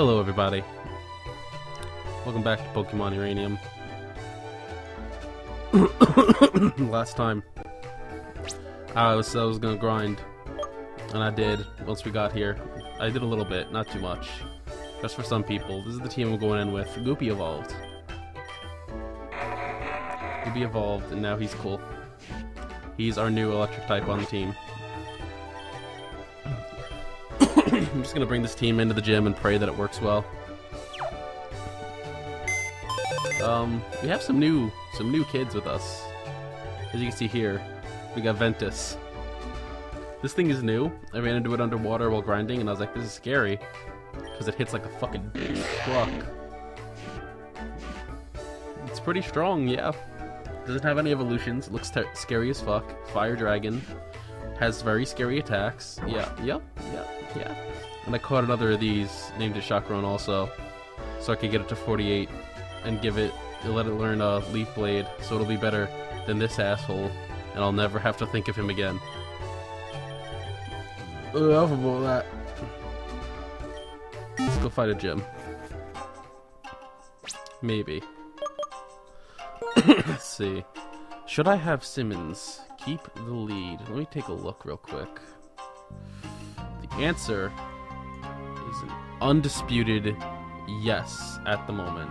Hello everybody. Welcome back to Pokemon Uranium. Last time I was I was gonna grind and I did once we got here. I did a little bit, not too much. Just for some people. This is the team I'm going in with. Goopy evolved. Goopy evolved and now he's cool. He's our new electric type on the team. I'm just gonna bring this team into the gym and pray that it works well. Um, we have some new some new kids with us. As you can see here, we got Ventus. This thing is new. I ran into it underwater while grinding, and I was like, this is scary. Because it hits like a fucking truck. It's pretty strong, yeah. Doesn't have any evolutions. Looks scary as fuck. Fire Dragon. Has very scary attacks. Yeah, yep, yep, yeah. And I caught another of these, named it Chakron also. So I could get it to 48 and give it, let it learn a Leaf Blade, so it'll be better than this asshole, and I'll never have to think of him again. Enough about that. Let's go fight a gym. Maybe. Let's see. Should I have Simmons keep the lead? Let me take a look real quick. Answer is an undisputed yes at the moment.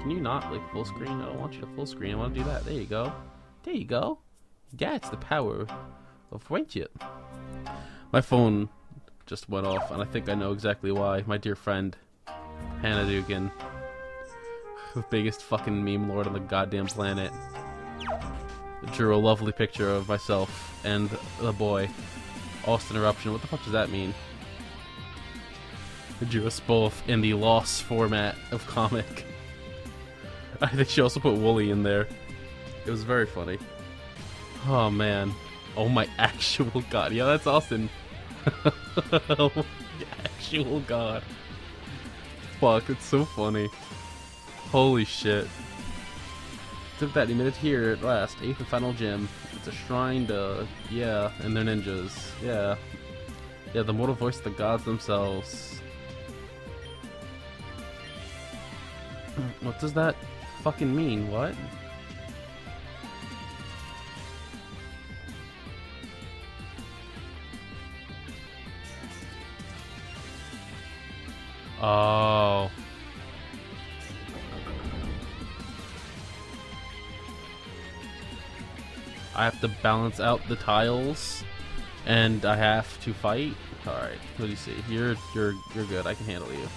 Can you not, like, full screen? I don't want you to full screen. I want to do that. There you go. There you go. Yeah, that's the power of friendship. My phone just went off, and I think I know exactly why. My dear friend, Hannah Dugan, the biggest fucking meme lord on the goddamn planet, drew a lovely picture of myself and the boy, Austin Eruption. What the fuck does that mean? drew us both in the loss format of comic. I think she also put Wooly in there. It was very funny. Oh man. Oh my actual god. Yeah, that's Austin. oh my actual god. Fuck, it's so funny. Holy shit. Took that minute here at last. Eighth and final gym. It's a shrine to, yeah, and they're ninjas. Yeah. Yeah, the mortal voice of the gods themselves. What does that fucking mean? What? Oh. I have to balance out the tiles and I have to fight. Alright, what do you see? You're you're you're good. I can handle you.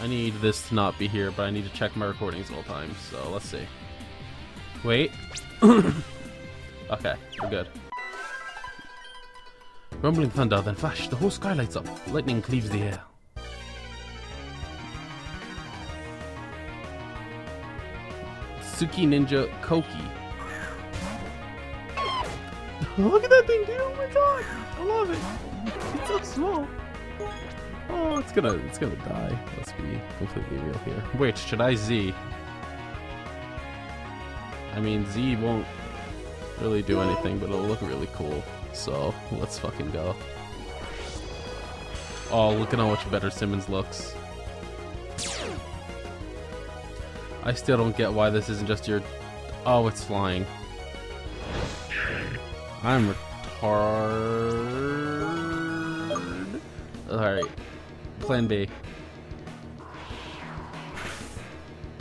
I need this to not be here, but I need to check my recordings all times, so let's see. Wait. okay, we're good. Rumbling thunder, then flash, the whole sky lights up. Lightning cleaves the air. Tsuki Ninja Koki. Look at that thing, dude! Oh my god! I love it! It's so small! Oh, it's gonna, it's gonna die. Let's be completely real here. Wait, should I Z? I mean, Z won't really do anything, but it'll look really cool. So, let's fucking go. Oh, look at how much better Simmons looks. I still don't get why this isn't just your... Oh, it's flying. I'm retarded. Alright. Plan B.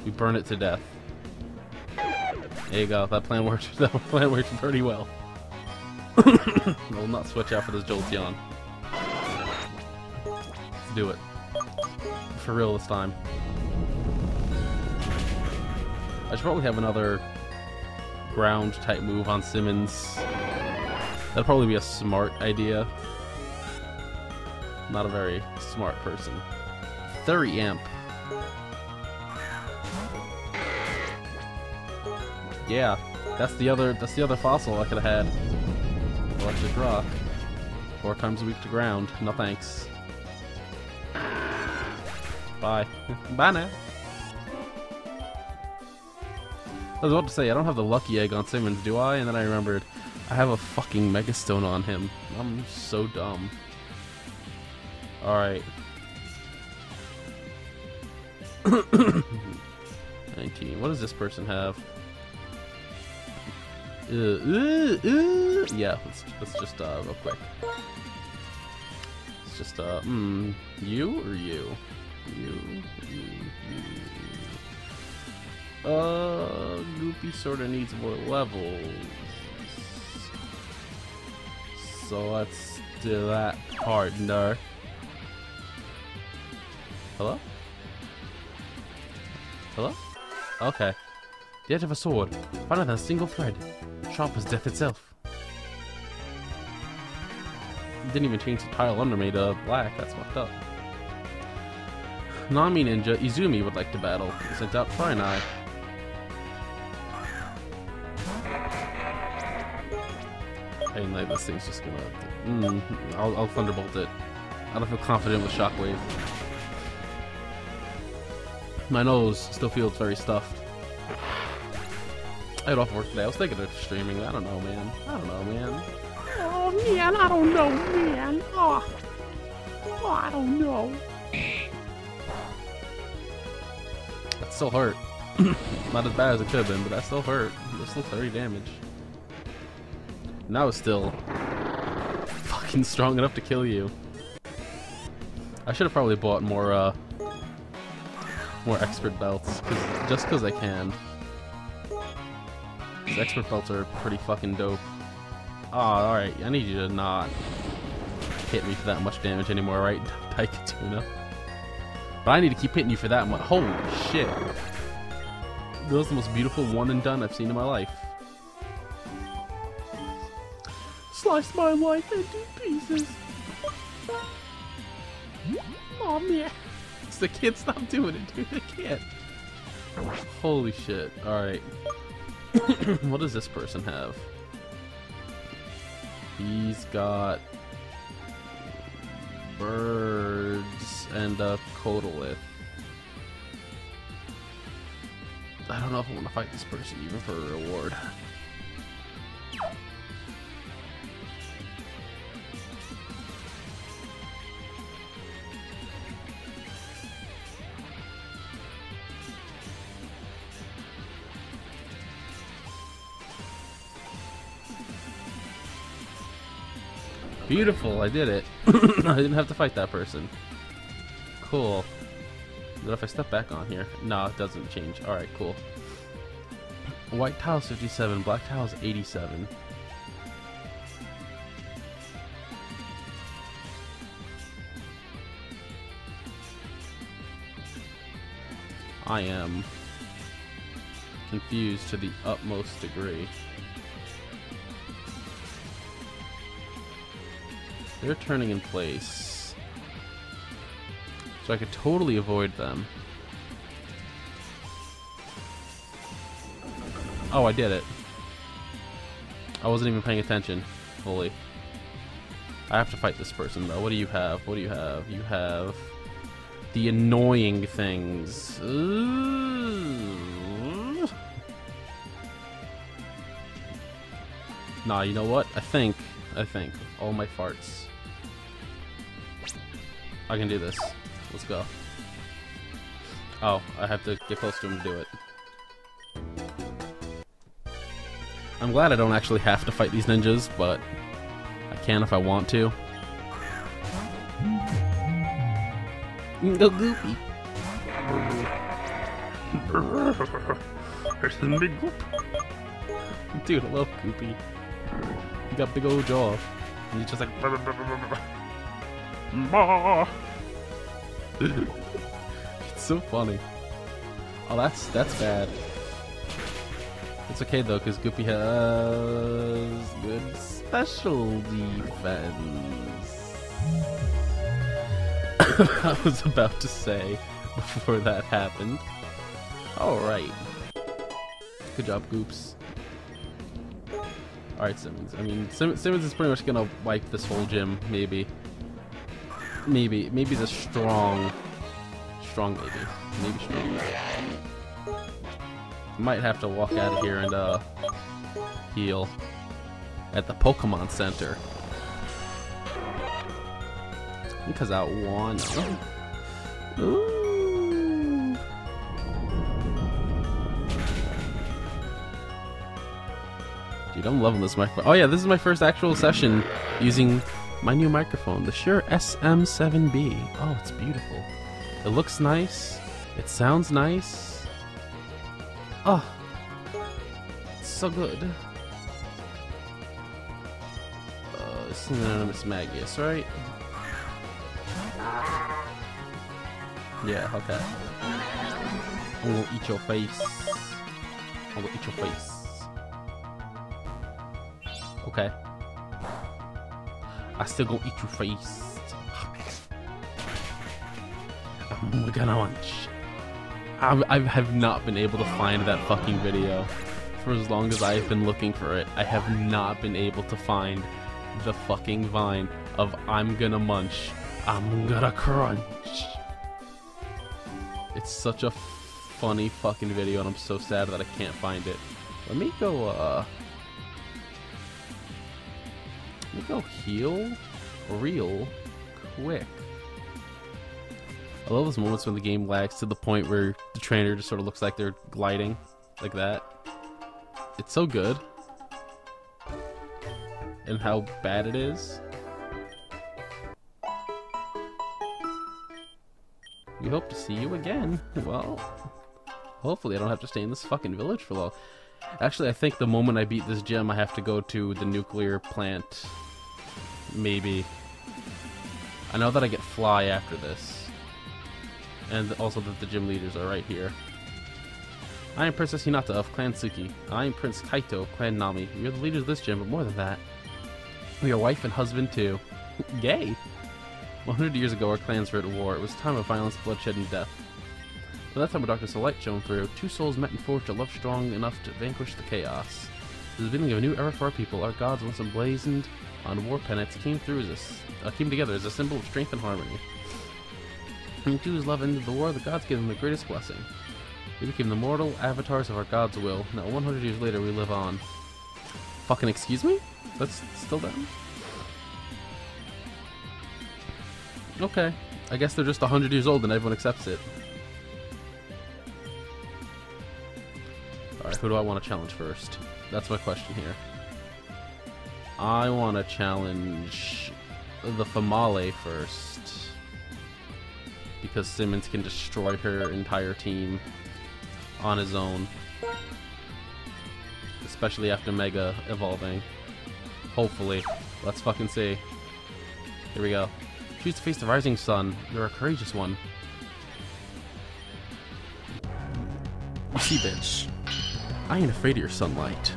We burn it to death. There you go. That plan worked. That plan worked pretty well. we'll not switch out for this Jolteon. Do it. For real this time. I should probably have another ground type move on Simmons. That'd probably be a smart idea. Not a very smart person. 30 amp. Yeah, that's the other that's the other fossil I could have had. Electric rock. Four times a week to ground. No thanks. Bye. Bye now. I was about to say, I don't have the lucky egg on Simmons, do I? And then I remembered, I have a fucking Megastone on him. I'm so dumb. Alright. 19. What does this person have? Uh, uh, uh. Yeah, let's, let's just, uh, real quick. It's just, uh, hmm, you or you? You, you, you. Uh, Goopy sorta needs more levels. So let's do that, partner. Hello? Hello? Okay. The edge of a sword, finer than a single thread, sharp as death itself. Didn't even change the tile under me to black, that's fucked up. Nami Ninja Izumi would like to battle. Sent out Trinai. And like this thing's just gonna. Mm, I'll, I'll thunderbolt it. I don't feel confident with Shockwave. My nose still feels very stuffed. I had off work today. I was thinking of streaming. I don't know, man. I don't know, man. Oh man, I don't know, man. Oh, oh I don't know. That still hurt. Not as bad as it could have been, but that still hurt. There's still 30 damage. And that was still fucking strong enough to kill you. I should have probably bought more, uh, more expert belts, cause, just because I can. These expert belts are pretty fucking dope. Oh, alright, I need you to not hit me for that much damage anymore, right, Daikatuna? But I need to keep hitting you for that much. Holy shit. That was the most beautiful one and done I've seen in my life. Slice my life into pieces. Oh man. The kid stop doing it, dude. They can't. Holy shit. Alright. what does this person have? He's got birds and a Codalith. I don't know if I want to fight this person even for a reward. Beautiful, I did it. I didn't have to fight that person. Cool. But if I step back on here, no, it doesn't change. Alright, cool. White tile's 57, black tile's 87. I am confused to the utmost degree. They're turning in place. So I could totally avoid them. Oh, I did it. I wasn't even paying attention fully. I have to fight this person though. What do you have? What do you have? You have the annoying things. Ooh. Nah, you know what? I think, I think, all my farts. I can do this. Let's go. Oh, I have to get close to him to do it. I'm glad I don't actually have to fight these ninjas, but I can if I want to. Go goopy. There's a big goop. Dude, I love Goopy. He got big old jaw. And he's just like Bah. it's so funny. Oh that's that's bad. It's okay though, because Goopy has good special defense. I was about to say before that happened. Alright. Good job, Goops. Alright, Simmons. I mean, Sim Simmons is pretty much gonna wipe this whole gym, maybe. Maybe. Maybe the strong. Strong, maybe. Maybe strong. Might have to walk out of here and, uh, heal at the Pokemon Center. Because I wanna. Ooh. Dude, I'm loving this microphone. Oh yeah, this is my first actual session using my new microphone, the Shure SM7B. Oh, it's beautiful. It looks nice. It sounds nice. Oh, it's so good. oh Uh, anonymous Magus, right? Yeah, okay. I'm gonna eat your face. I'm gonna eat your face. Okay. I still gonna eat your face. I'm gonna munch. I I have not been able to find that fucking video for as long as I've been looking for it. I have not been able to find the fucking vine of I'm gonna munch, I'm gonna crunch. It's such a funny fucking video, and I'm so sad that I can't find it. Let me go, uh... Go heal real quick. I love those moments when the game lags to the point where the trainer just sort of looks like they're gliding, like that. It's so good. And how bad it is. We hope to see you again. Well, hopefully I don't have to stay in this fucking village for long. Actually, I think the moment I beat this gem, I have to go to the nuclear plant. Maybe. I know that I get fly after this. And also that the gym leaders are right here. I am Princess Hinata of Clan Tsuki. I am Prince Kaito of Clan Nami. We are the leaders of this gym, but more than that, we are wife and husband too. Gay! 100 years ago, our clans were at war. It was a time of violence, bloodshed, and death. By that time, a darkness of light shone through. Two souls met and forged a love strong enough to vanquish the chaos. It was the beginning of a new era for our people. Our gods, once emblazoned on war pennants, came through as a uh, came together as a symbol of strength and harmony. When Tu's love ended the war, the gods gave them the greatest blessing. We became the mortal avatars of our god's will. Now, 100 years later, we live on. Fucking excuse me? That's still down? Okay. I guess they're just 100 years old and everyone accepts it. Alright, who do I want to challenge first? That's my question here. I want to challenge the Famale first. Because Simmons can destroy her entire team on his own. Especially after Mega evolving. Hopefully. Let's fucking see. Here we go. Choose to face the rising sun. You're a courageous one. You see, bitch. I ain't afraid of your sunlight.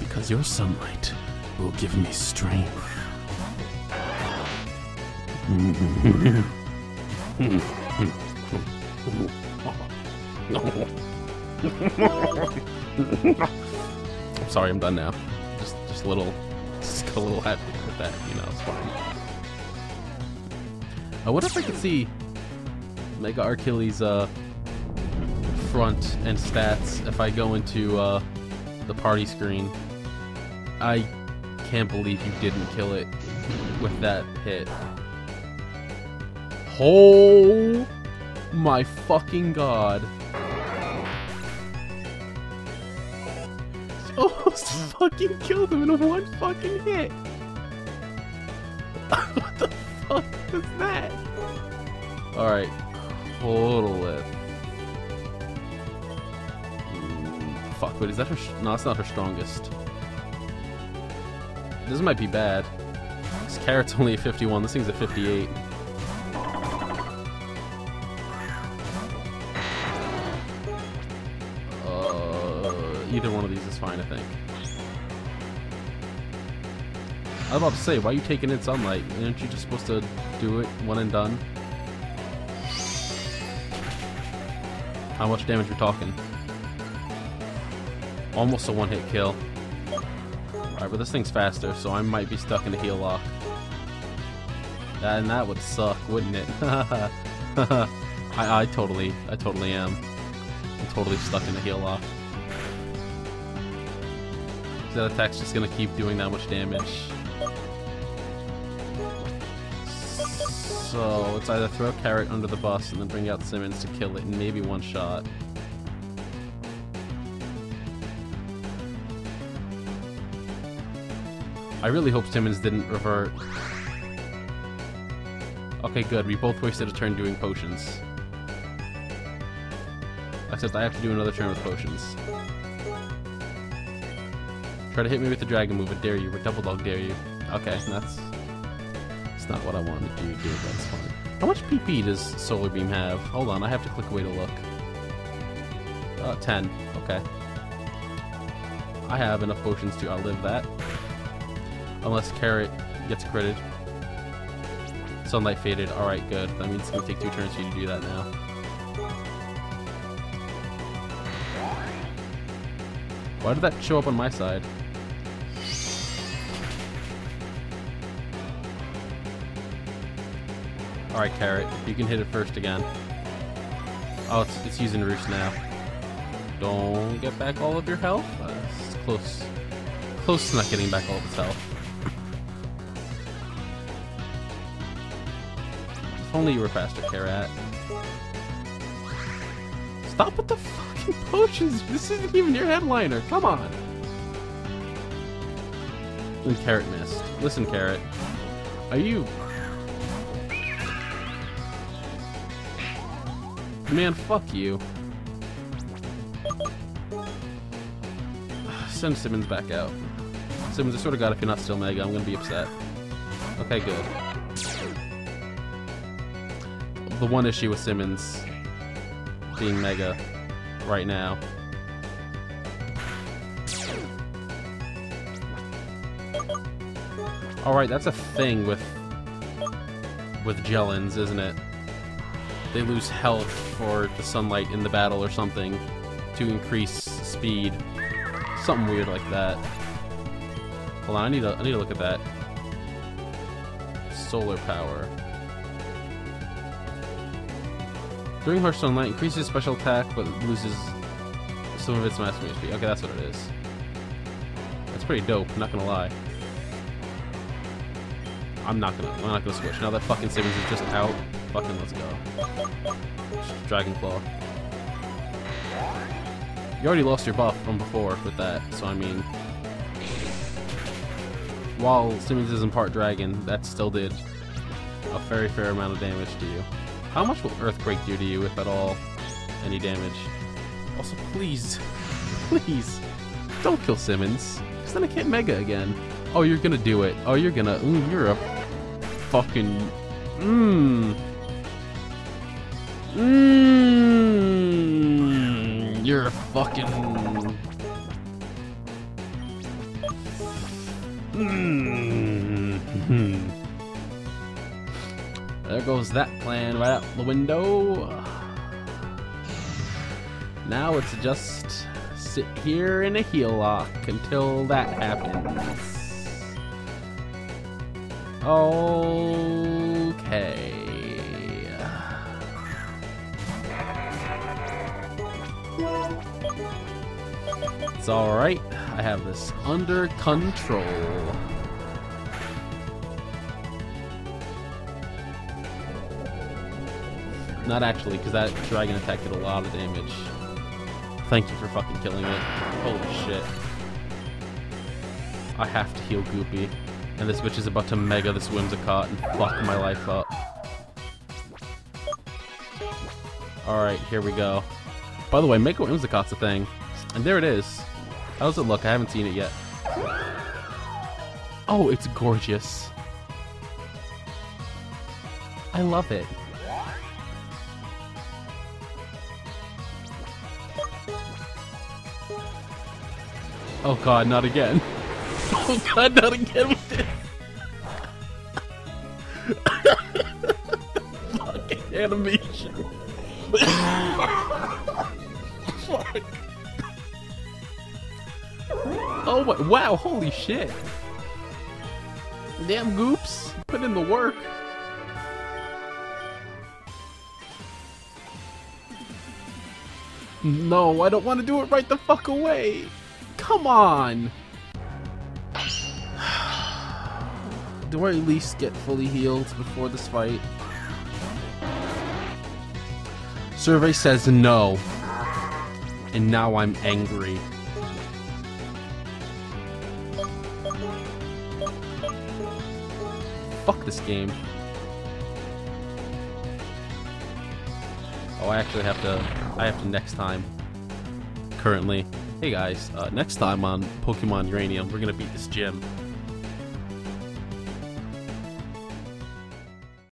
Because your sunlight will give me strength. I'm sorry, I'm done now. Just, just a little, just a little happy with that. You know, it's fine. I wonder if I could see Mega Archilles' uh, front and stats if I go into uh, the party screen. I can't believe you didn't kill it with that hit. Oh my fucking god. Almost fucking killed him in one fucking hit. what the fuck was that? Alright, total lift. Fuck, wait, is that her? no, that's not her strongest. This might be bad. This carrot's only a 51, this thing's a 58. Uh, either one of these is fine, I think. I was about to say, why are you taking in sunlight? Aren't you just supposed to do it one and done? How much damage we are talking? Almost a one-hit kill. Alright, but this thing's faster, so I might be stuck in a heal lock. And that would suck, wouldn't it? I, I totally, I totally am. I'm totally stuck in a heal lock. That attack's just gonna keep doing that much damage. So it's either throw Carrot under the bus and then bring out Simmons to kill it in maybe one shot. I really hope Simmons didn't revert. Okay, good. We both wasted a turn doing potions. Except I have to do another turn with potions. Try to hit me with the dragon move, I dare you, or double dog dare you. Okay, that's... That's not what I wanted to do, but that's fine. How much PP does Solar Beam have? Hold on, I have to click away to look. Uh, 10. Okay. I have enough potions to outlive that. Unless Carrot gets critted. Sunlight faded. Alright, good. That means it's going to take two turns for you to do that now. Why did that show up on my side? Alright, Carrot. You can hit it first again. Oh, it's, it's using Roost now. Don't get back all of your health. Uh, it's close. Close to not getting back all of its health. Only you were faster, Carrot. Stop with the fucking potions! This isn't even your headliner! Come on! And Carrot missed. Listen, Carrot. Are you... Man, fuck you. Send Simmons back out. Simmons, I sort of got if you're not still Mega, I'm gonna be upset. Okay, good. The one issue with Simmons being Mega right now. Alright, that's a thing with with Jellins, isn't it? They lose health for the sunlight in the battle or something to increase speed. Something weird like that. Hold on, I need to I need to look at that. Solar power. During harsh sunlight, increases special attack but loses some of its maximum HP. Okay, that's what it is. That's pretty dope, not gonna lie. I'm not gonna I'm not gonna switch. Now that fucking Simmons is just out, fucking let's go. Dragon Claw. You already lost your buff from before with that, so I mean while Simmons isn't part dragon, that still did a very fair amount of damage to you. How much will Earthquake do to you, if at all, any damage? Also, please, please, don't kill Simmons, because then I can't Mega again. Oh, you're gonna do it. Oh, you're gonna, ooh, you're a fucking, mmm. Mmm. You're a fucking Hmm. There goes that plan right out the window. Now it's just sit here in a heal lock until that happens. Okay. It's alright. I have this under control. Not actually, because that dragon attack did a lot of damage. Thank you for fucking killing it. Holy shit. I have to heal Goopy. And this bitch is about to mega this Whimsicott and fuck my life up. Alright, here we go. By the way, Mega Whimsicott's a thing. And there it is. How does it look? I haven't seen it yet. Oh, it's gorgeous. I love it. Oh god, not again. Oh god, not again with this. Fucking animation. Fuck. Oh my, wow, holy shit. Damn goops, put in the work. No, I don't want to do it right the fuck away. Come on. Do I at least get fully healed before this fight? Survey says no. And now I'm angry. Fuck this game. Oh, I actually have to. I have to next time. Currently. Hey guys, uh, next time on Pokemon Uranium, we're gonna beat this gym.